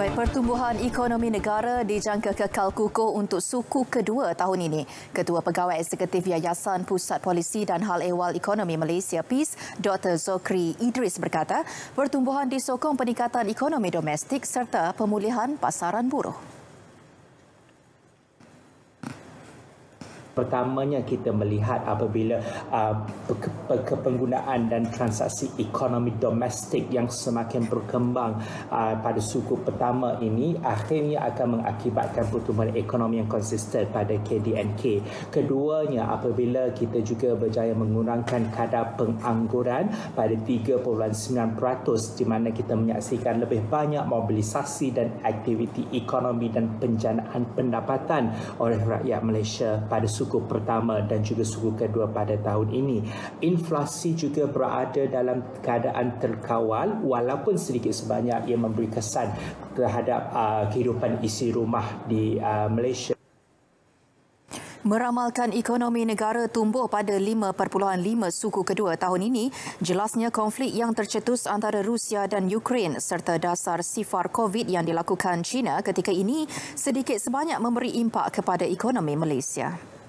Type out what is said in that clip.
Baik, pertumbuhan ekonomi negara dijangka kekal kukuh untuk suku kedua tahun ini. Ketua Pegawai Eksekutif Yayasan Pusat Polisi dan Hal Ehwal Ekonomi Malaysia PIS, Dr. Zokri Idris berkata, pertumbuhan disokong peningkatan ekonomi domestik serta pemulihan pasaran buruh. Pertamanya kita melihat apabila uh, kepenggunaan dan transaksi ekonomi domestik yang semakin berkembang uh, pada suku pertama ini akhirnya akan mengakibatkan pertumbuhan ekonomi yang konsisten pada KDNK. Keduanya apabila kita juga berjaya mengurangkan kadar pengangguran pada 3.9% di mana kita menyaksikan lebih banyak mobilisasi dan aktiviti ekonomi dan penjanaan pendapatan oleh rakyat Malaysia pada suku pertama dan juga suku kedua pada tahun ini. Inflasi juga berada dalam keadaan terkawal walaupun sedikit sebanyak ia memberi kesan terhadap uh, kehidupan isi rumah di uh, Malaysia. Meramalkan ekonomi negara tumbuh pada 5.5 suku kedua tahun ini, jelasnya konflik yang tercetus antara Rusia dan Ukraine serta dasar sifar COVID yang dilakukan China ketika ini sedikit sebanyak memberi impak kepada ekonomi Malaysia.